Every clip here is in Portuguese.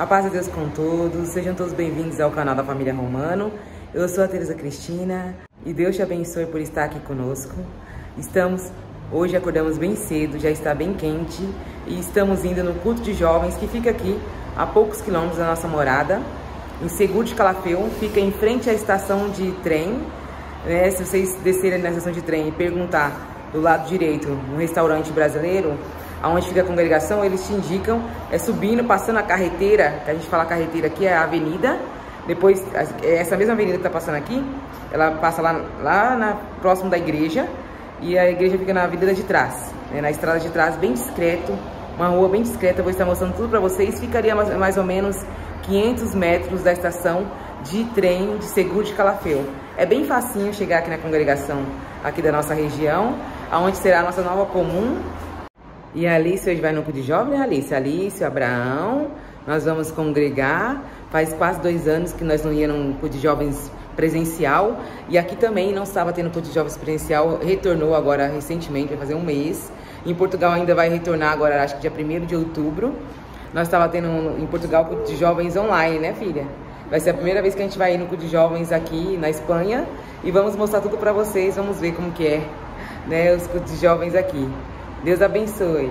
A paz de Deus com todos, sejam todos bem-vindos ao canal da Família Romano. Eu sou a Teresa Cristina e Deus te abençoe por estar aqui conosco. Estamos, hoje acordamos bem cedo, já está bem quente e estamos indo no culto de jovens que fica aqui a poucos quilômetros da nossa morada, em Seguro de Calafeu, fica em frente à estação de trem. Né? Se vocês descerem na estação de trem e perguntar do lado direito, um restaurante brasileiro, aonde fica a congregação, eles te indicam, é subindo, passando a carreteira, que a gente fala carreteira aqui, é a avenida, depois, essa mesma avenida que tá passando aqui, ela passa lá, lá na, próximo da igreja, e a igreja fica na avenida de trás, né, na estrada de trás, bem discreto, uma rua bem discreta, vou estar mostrando tudo para vocês, ficaria mais, mais ou menos 500 metros da estação de trem de Seguro de Calafeu. É bem facinho chegar aqui na congregação aqui da nossa região, aonde será a nossa nova comum, e Alice hoje vai no culto de jovem, né, Alice? Alice, Abraão, nós vamos congregar. Faz quase dois anos que nós não íamos no culto de jovens presencial. E aqui também não estava tendo culto de jovens presencial, retornou agora recentemente, vai fazer um mês. Em Portugal ainda vai retornar agora, acho que dia 1 de outubro. Nós estava tendo em Portugal culto de jovens online, né, filha? Vai ser a primeira vez que a gente vai ir no culto de jovens aqui na Espanha. E vamos mostrar tudo para vocês, vamos ver como que é, né, os cultos de jovens aqui. Deus abençoe.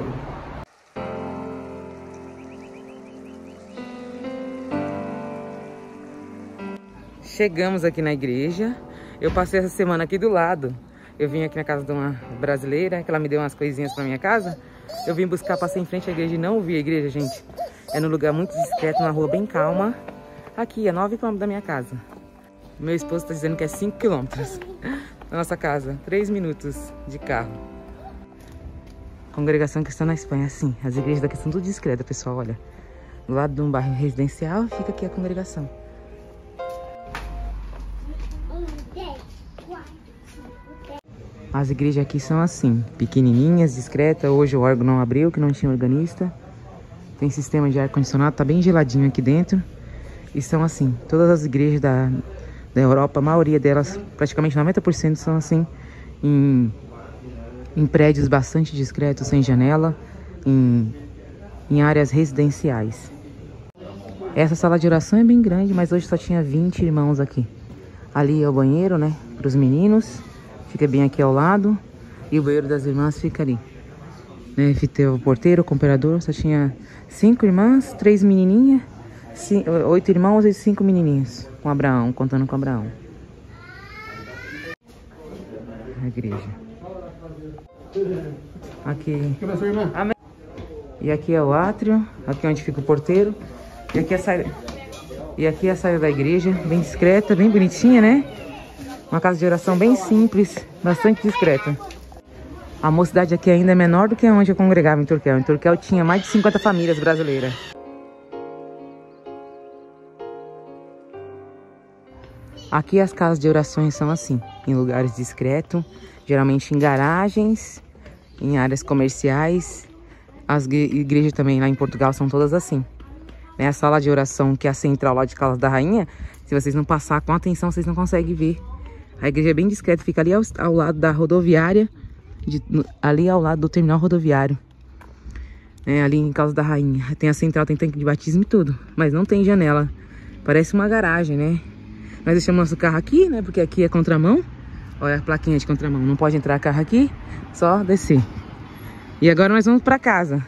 Chegamos aqui na igreja. Eu passei essa semana aqui do lado. Eu vim aqui na casa de uma brasileira, que ela me deu umas coisinhas pra minha casa. Eu vim buscar, passei em frente à igreja e não vi a igreja, gente. É num lugar muito discreto, numa rua bem calma. Aqui, a 9 km da minha casa. Meu esposo está dizendo que é 5 km da nossa casa. 3 minutos de carro. Congregação Cristã na Espanha, assim. As igrejas daqui são tudo discretas, pessoal, olha. Do lado de um bairro residencial fica aqui a congregação. As igrejas aqui são assim, pequenininhas, discretas. Hoje o órgão não abriu, que não tinha organista. Tem sistema de ar-condicionado, tá bem geladinho aqui dentro. E são assim, todas as igrejas da, da Europa, a maioria delas, praticamente 90% são assim, em em prédios bastante discretos, sem janela, em, em áreas residenciais. Essa sala de oração é bem grande, mas hoje só tinha 20 irmãos aqui. Ali é o banheiro, né, para os meninos, fica bem aqui ao lado, e o banheiro das irmãs fica ali. Né, o porteiro, o cooperador, só tinha cinco irmãs, três menininhas, cinco, oito irmãos e cinco menininhos, com Abraão, contando com Abraão. A igreja. Aqui. E aqui é o átrio, aqui é onde fica o porteiro. E aqui é a saída, e aqui é a saída da igreja, bem discreta, bem bonitinha, né? Uma casa de oração bem simples, bastante discreta. A mocidade aqui ainda é menor do que onde eu congregava em Turquel. Em Turquel tinha mais de 50 famílias brasileiras. Aqui as casas de orações são assim, em lugares discretos, geralmente em garagens, em áreas comerciais. As igrejas também lá em Portugal são todas assim. Né? A sala de oração, que é a central lá de Calas da Rainha, se vocês não passar com atenção, vocês não conseguem ver. A igreja é bem discreta, fica ali ao, ao lado da rodoviária, de, ali ao lado do terminal rodoviário. É, ali em Calas da Rainha. Tem a central, tem tanque de batismo e tudo, mas não tem janela. Parece uma garagem, né? Nós deixamos nosso carro aqui, né? Porque aqui é contramão. Olha a plaquinha de contramão. Não pode entrar carro aqui, só descer. E agora nós vamos para casa.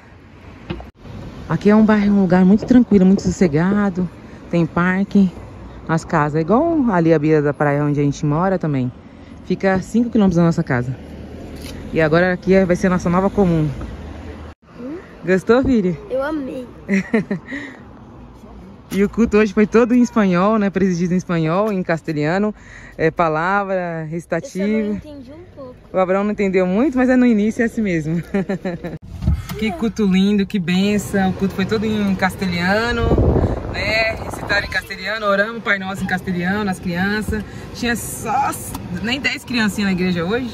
Aqui é um bairro, um lugar muito tranquilo, muito sossegado. Tem parque, as casas. É igual ali a beira da praia onde a gente mora também. Fica a 5 km da nossa casa. E agora aqui vai ser a nossa nova comum. Hum? Gostou, filho? Eu amei. E o culto hoje foi todo em espanhol, né? Presidido em espanhol, em castelhano, é, palavra, recitativo. Eu não entendi um pouco. O Abraão não entendeu muito, mas é no início é assim mesmo. que culto lindo, que benção. O culto foi todo em castelhano, né? Recitaram em castelhano, oramos Pai Nosso em castelhano, as crianças. Tinha só nem 10 criancinhas na igreja hoje.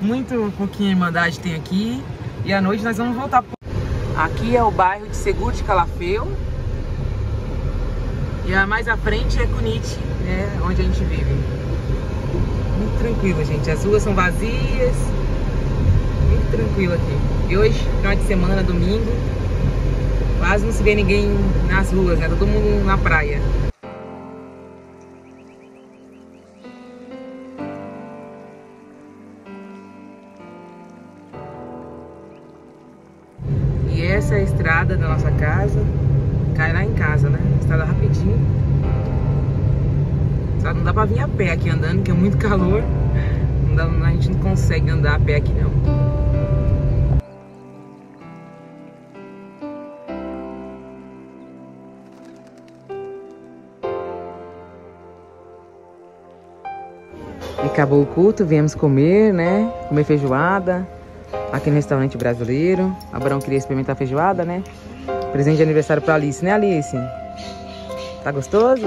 Muito pouquinha irmandade tem aqui. E à noite nós vamos voltar. Aqui é o bairro de Seguro de Calafeu. E a mais à frente é Cunite, né, onde a gente vive. Muito tranquilo, gente. As ruas são vazias. Muito tranquilo aqui. E hoje, final de semana, domingo. Quase não se vê ninguém nas ruas, né? Todo mundo na praia. E essa é a estrada da nossa casa. Cai lá em casa, né? Estrada rapidinho. Só não dá pra vir a pé aqui andando, que é muito calor. Não dá, a gente não consegue andar a pé aqui não. Acabou o culto, viemos comer, né? Comer feijoada aqui no restaurante brasileiro. Abraão queria experimentar feijoada, né? Presente de aniversário pra Alice, né Alice? Tá gostoso?